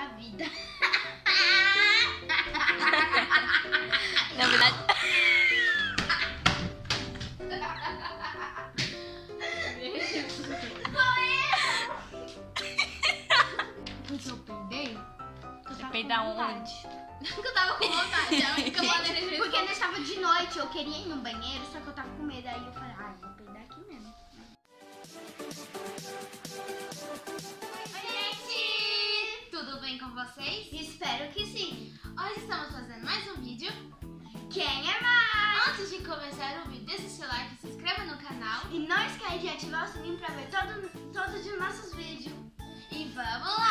da vida. Na verdade. Porque eu peidei. eu tava Peidar com vontade. onde? Porque eu tava com vontade. É a única Gente, maneira de Porque nós tava de noite, eu queria ir no banheiro, só que eu tava com medo. Aí eu falei, seu like, se inscreva no canal E não esquece de ativar o sininho pra ver todo, todos os nossos vídeos. e vamos lá.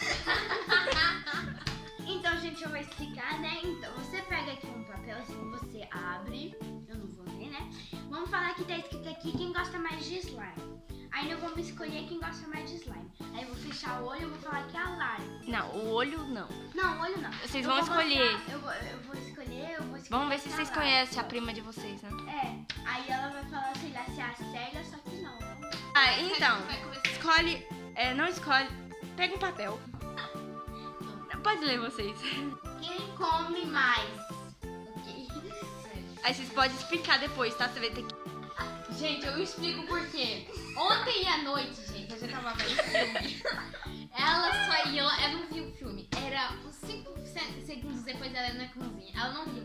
Então, gente, eu vou explicar, né? Então, você pega aqui um papelzinho, você abre. Eu não vou ler, né? Vamos falar que tá escrito aqui quem gosta mais de slime. Aí nós vamos escolher quem gosta mais de slime. Aí eu vou fechar o olho e vou falar que é a Lara. Não, o olho não. Não, o olho não. Vocês Eu vão escolher. mostrar- eu, vou, eu vou escolher, eu vou escolher. Vamos ver se é vocês Lara. conhecem a prima de vocês, né? É, aí ela vai falar, sei lá, se é a Célia, só que não. Ah, então. Escolhe. É, não escolhe. Pega um papel. Pode ler vocês. Quem come mais? Aí vocês podem explicar depois, tá? Você vai ter que. Gente, eu explico por quê. Ontem à noite, gente, a gente tava vendo filme. Ela só ia ela não viu o filme. Era uns 5 segundos depois dela ir na cozinha. Ela não viu.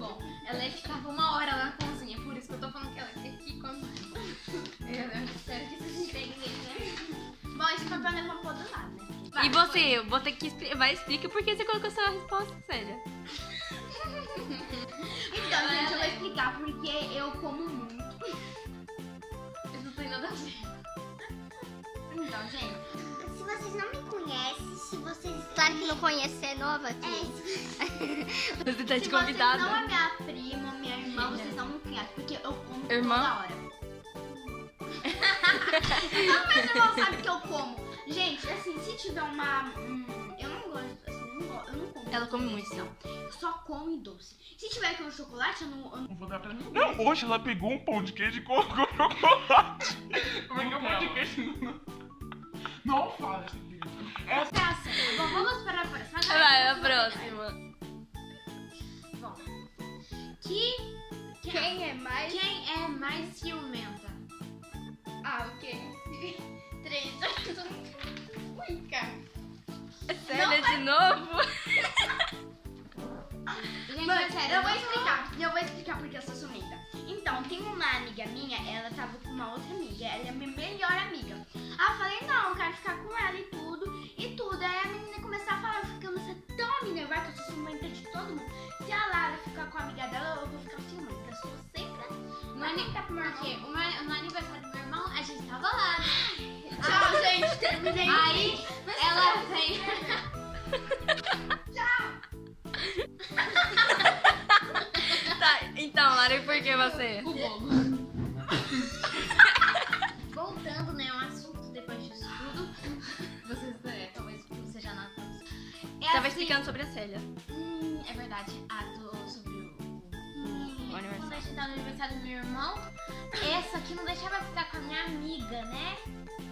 Bom, ela ficava uma hora lá na cozinha. Por isso que eu tô falando que ela quer que come mais. Eu espero que vocês entendem, né? Bom, esse papel vamos pôr do lado, né? E você, eu vou ter que explicar. Vai, explica por que você colocou sua resposta, séria. Então, gente, eu vou explicar porque eu como muito. Tem nada a ver. Então, gente, Se vocês não me conhecem, se vocês. Claro que não conhecem, é nova aqui. Você tá de se convidada. vocês não é minha prima, minha irmã, vocês não me conhecem, porque eu como Irmã? toda hora. não, mas irmão sabe que eu como. Gente, assim, se tiver uma... hum, eu não, como. Ela come muito. Não, eu só como em doce. Se tiver aqui um chocolate, eu não... eu não- Não vou dar pra mim. Não, hoje ela pegou um pão de queijo e colocou chocolate. Como é que é o pão de queijo? Não, não fala esse vídeo. Essa Próxima. Bom, vamos para a próxima. Vai, a próxima. Bom. Que... Quem é mais... Quem é mais ciumenta? Ah, ok. Três. Ui, cara. Séria de novo? Mano, é sério, eu vou explicar. Eu vou explicar porque eu sou ciumenta. Então, tem uma amiga minha, ela tava com uma outra amiga. Ela é minha melhor amiga. Aí eu falei, não, eu quero ficar com ela e tudo. E tudo. Aí a menina começou a falar, ficando você tão me nervar que eu sou ciumenta de todo mundo. Se a Lara ficar com a amiga dela, eu vou ficar ciumenta. Eu sou sempre. No, ani- tá pro meu irmão. o no aniversário do meu irmão, a gente tava lá? Tchau, gente. Terminei. Aí ela veio. Verdade. Ah, do, sobre o. O aniversário. A aniversário do meu irmão, essa aqui não deixava ficar com a minha amiga, né?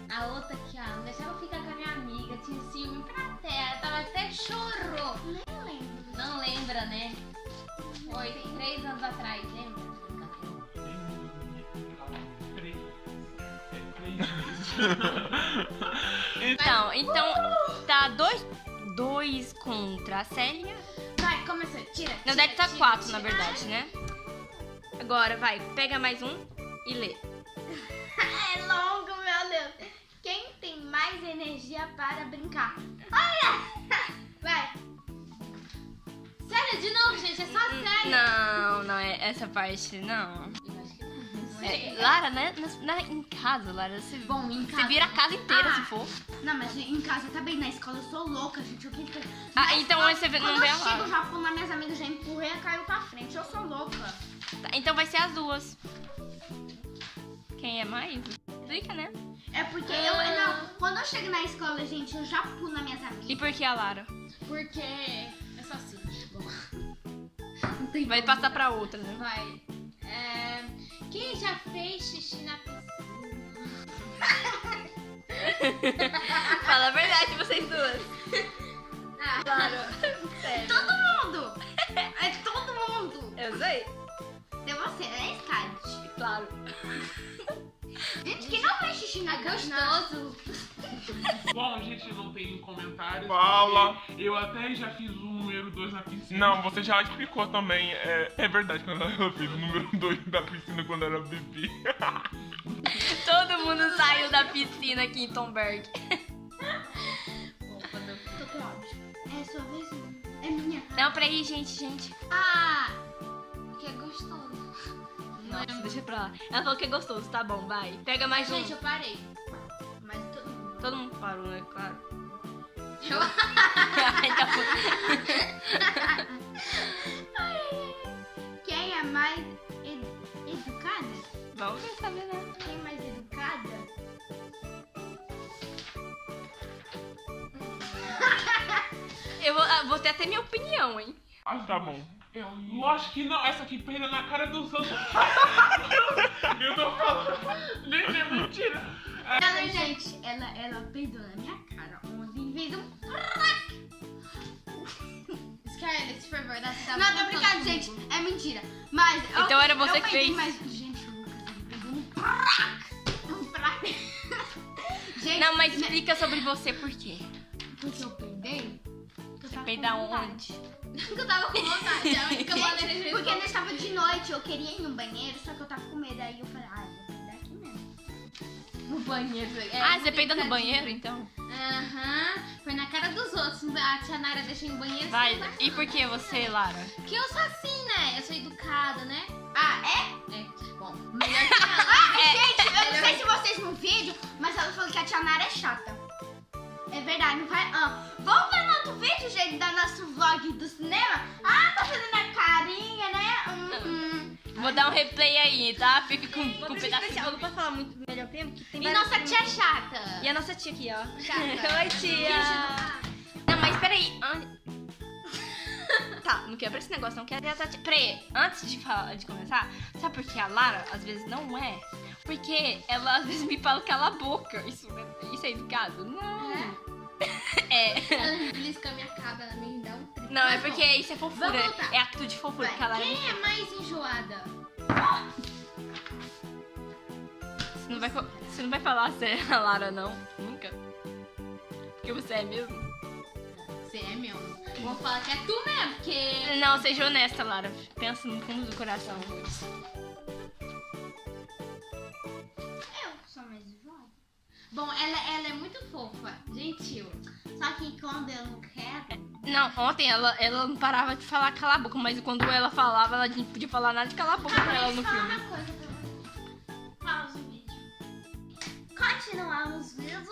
A outra aqui, ó, não deixava ficar com a minha amiga, tinha ciúme pra terra, tava até chorou. Nem lembro. Não lembra, né? Foi três anos atrás, lembra? Então, então, tá dois, dois contra a Célia. Começou. Tira. Na tira, verdade, tá quatro, tira. na verdade, né? Agora, vai, pega mais um e lê. É longo, meu Deus. Quem tem mais energia para brincar? Olha! Vai. Sério, de novo, gente, é só sério. Não, não é essa parte, não. É, Lara, né? Na, na- em casa, Lara, você, Bom, em você casa. vira a casa inteira Ah. se for. Não, mas em casa tá bem. Na escola eu sou louca, gente. Eu que Ah, então escola, você vê- não quando vê a eu chego, Lara. já pulo nas minhas amigas, já empurrei e caiu pra frente. Eu sou louca. Tá, então vai ser as duas. Quem é mais? Explica, né? É porque eu. Não, quando eu chego na escola, gente, eu já pulo nas minhas amigas. E por que a Lara? Porque é só assim. Bom. Não tem Vai passar pra outra, né? Vai. Quem já fez xixi na piscina? Fala a verdade, vocês duas. Ah, claro. Sério. Todo mundo! É todo mundo! Eu sei. Deu você, né, Skad? Claro. Gente, quem não fez xixi na é gostoso? Bom, gente, não tem comentários. Fala. porque Eu até já fiz o número 2 na piscina. Não, você já explicou também. É, é verdade, quando ela fez o número 2 da piscina quando era bebê. Todo mundo saiu da piscina aqui em Tomberg. Tô com ódio. É sua vez? É minha. Não, peraí, gente, gente. Ah, que é gostoso. Nossa, deixa pra lá. Ela falou que é gostoso, tá bom, vai. Pega mais um. Gente, eu parei. Todo mundo. Parou, né? Claro. Eu... Quem é mais ed- educada? Vamos ver, saber, né? Quem é mais educada? Eu vou, ah, vou ter até minha opinião, hein? Ah, tá bom. Eu, lógico que não, essa aqui perdeu na cara dos outros. eu tô falando. Gente, é mentira. Ela, gente, ela, ela peidou na minha cara ontem e fez um. Scarlett, por favor, dá você tá Não, tô brincando, comigo. gente. É mentira. Mas. eu- Então era você eu que peidei, fez. Mas, gente, o Lucas, pegou um. prac, Um prac. Gente, Não, mas né, explica sobre você por quê. Porque eu peidei. eu Você tava peida com vontade. onde? Porque eu tava com vontade. É a única maneira de Porque nós tava de noite, eu queria ir no banheiro, só que eu tava com medo. Aí eu falei, banheiro. É, ah, não você peida no banheiro, então? Aham. Foi na cara dos outros. A tia Nara deixou no banheiro. Vai. E por que você, Lara? Porque eu sou assim, né? Eu sou educada, né? Ah, é? É. Bom, melhor que ela. Ah, gente, eu não sei se vocês no vídeo, mas ela falou que a tia Nara é chata. É verdade, não vai. Ah, vamos ver no outro vídeo, gente, da nosso vlog do cinema? Ah, tá fazendo a carinha, né? Uhum. Vou dar um replay aí, tá? Fica com, com um Vou pedaço especial, não posso falar muito do melhor primo, porque tem E nossa tia é chata. E a nossa tia aqui, ó. Chata. Oi, tia. Não, mas peraí. Tá, não quebra esse negócio, não quebra essa tia. Peraí, antes de, falar, de começar, sabe por que a Lara às vezes não é? Porque ela às vezes me fala cala a boca. Isso, isso é educado? Não. É. Ela me belisca a minha caba, ela me dá um trigo. Não, é porque isso é fofura. Vamos voltar. É acto de fofura vai. que a Lara Quem é mais enjoada? Você não vai, você não vai falar se é a Lara, não. Nunca. Porque você é mesmo. Você é mesmo. Vou falar que é tu mesmo, porque. Não, seja honesta, Lara. Pensa no fundo do coração. Bom, ela, ela é muito fofa, gentil. Só que quando eu não quero. Não, ontem ela, ela não parava de falar cala a boca, mas quando ela falava, ela não podia falar nada de calar a boca pra ela no Fala filme. uma coisa pra você. Pausa o vídeo. Continuar os vídeos.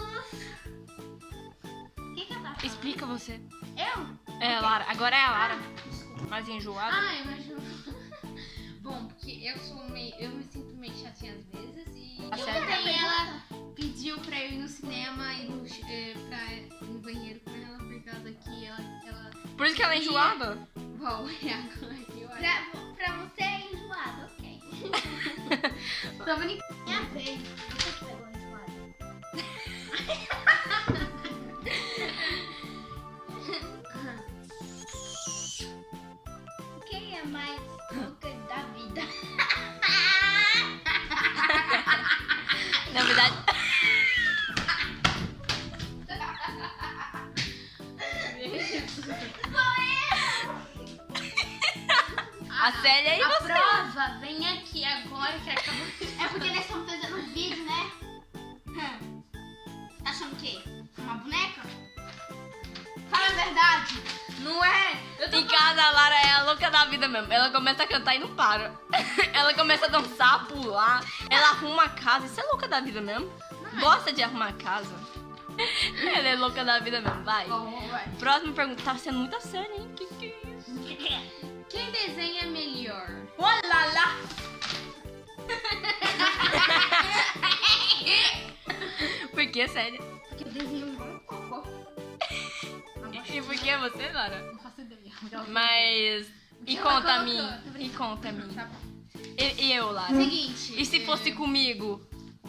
O que que eu tava falando? Explica você. Eu? É, Lara. Agora é a Lara. Desculpa. Mais enjoada. Ah, imagina. Bom, porque eu sou meio. Eu me sinto meio chatinha às vezes pediu pra eu ir no cinema e no, eh, pra no banheiro com ela por causa que ela. ela Por isso que ela é enjoada? bom, é agora que eu acho. Pra, pra você é enjoado, ok. Tô brincando. Minha vez. Você que pegou Em casa, a Lara é a louca da vida mesmo. Ela começa a cantar e não para. Ela começa a dançar, pular. Ela arruma a casa. Isso é louca da vida mesmo. Gosta de arrumar a casa. Ela é louca da vida mesmo. Vai. Próxima pergunta. Tá sendo muita séria, hein? Que que é isso? Quem desenha melhor? Olá lá. Por que, sério? Porque eu desenhei um bom cocô. E por que você, Lara? Não. Mas. E Eu conta a tô mim. colocando, tô E conta a mim. Tá. E, e eu, Lara? Seguinte. E se é, fosse comigo?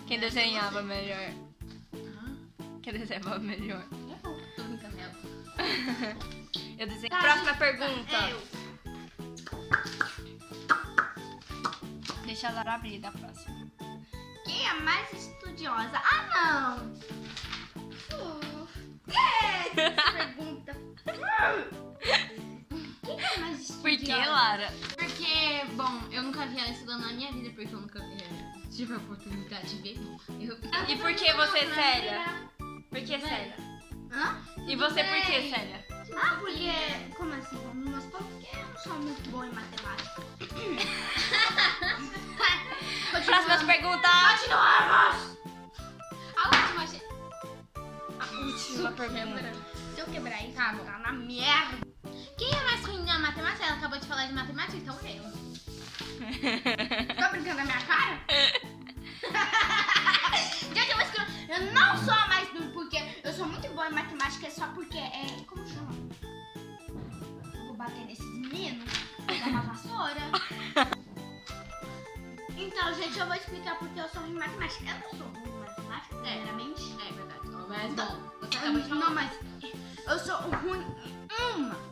Quem desenhava melhor? Quem desenhava melhor? Eu tô brincando dela. Eu desenho. Tá, Próxima pergunta. É eu. Deixa a Lara abrir da próxima. Quem é mais estudiosa. Ah, não! Uh, que é essa pergunta? É mais? Por que, Lara? Porque, bom, eu nunca vi ela estudando na minha vida, porque eu nunca eh, tive a oportunidade de ver. Eu... E por que você, Célia? Por que, Célia? Hã? E você por que, Bem. Célia? Ah, porque... Como assim? Pôr? Porque eu não sou muito boa em matemática. Próximas perguntas! Continuamos! A última, gente. Última pergunta. Se eu quebrar isso, Tá tá na merda. Quem é mais ruim na matemática? Ela acabou de falar de matemática, então eu. Tá brincando na minha cara? Gente, eu, vou escrever- eu não sou a mais porque eu sou muito boa em matemática, é só porque é. Como chama? Eu vou bater nesses meninos com uma vassoura. Então, gente, eu vou explicar porque eu sou ruim em matemática. Eu não sou ruim em matemática, primeiramente. É verdade. Mas bom, você acabou de falar. Não, mas eu sou ruim em uma.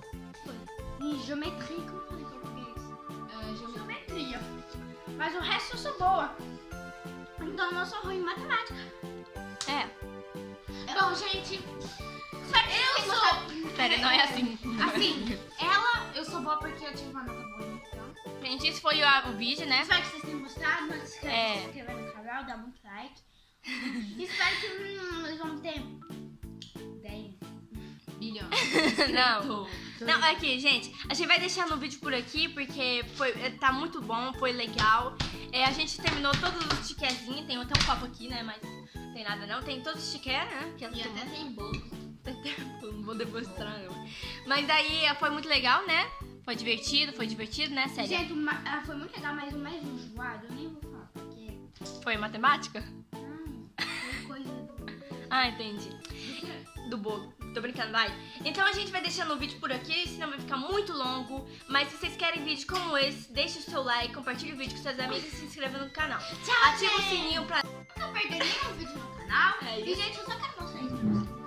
Em geometria, como eu falei em português? Ah, geometria. Mas o resto eu sou boa. Então eu não sou ruim em matemática. É, Bom, gente, Eu sou- pera, não é assim. assim, ela, eu sou boa porque eu tive uma nota boa então. Gente, esse foi o, o vídeo, né? Espero que vocês tenham gostado. Não se esqueça É. de se inscrever no canal, dar muito like. Espero que hum, vamos ter 10. Bilhões. Não. Não, aqui, gente, a gente vai deixar no vídeo por aqui, porque foi, é, tá muito bom, foi legal. É, a gente terminou todos os tiquezinhos, tem até um copo aqui, né? Mas não tem nada não. Tem todos os tiquer, né? Que E até tem bolo. não vou demonstrar, não. Mas daí é, foi muito legal, né? Foi divertido, foi divertido, né, Célia? Gente, ah, foi muito legal, mas o mais enjoado eu nem vou falar, porque. Foi matemática? Hum, foi coisa. Ah, entendi. Do bolo. Tô brincando, vai. Então a gente vai deixando o vídeo por aqui, senão vai ficar muito longo. Mas se vocês querem vídeo como esse, deixe o seu like, compartilhe o vídeo com seus amigos e se inscreva no canal. Tchau, Ativa o gente! sininho pra. Não perder nenhum vídeo no canal. É e, gente, eu só quero mostrar isso pra vocês.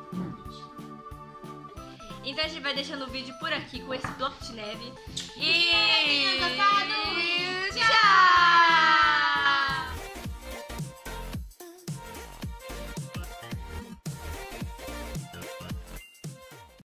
Então a gente vai deixando o vídeo por aqui com esse bloco de neve. E. gostado.